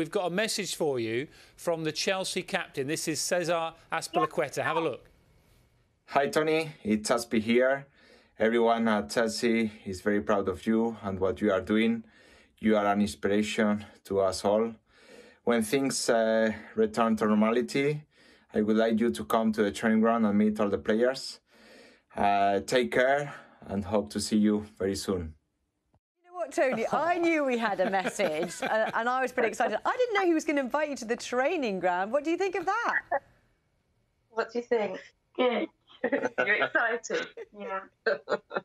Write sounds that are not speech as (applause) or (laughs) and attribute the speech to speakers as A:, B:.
A: We've got a message for you from the Chelsea captain. This is Cesar Azpilicueta. Have a look.
B: Hi, Tony. It's Azpi here. Everyone at Chelsea is very proud of you and what you are doing. You are an inspiration to us all. When things uh, return to normality, I would like you to come to the training ground and meet all the players. Uh, take care and hope to see you very soon.
C: Tony, I (laughs) knew we had a message uh, and I was pretty excited. I didn't know he was going to invite you to the training ground. What do you think of that?
D: What do you think?
E: Good. (laughs)
D: You're excited?
E: Yeah. (laughs)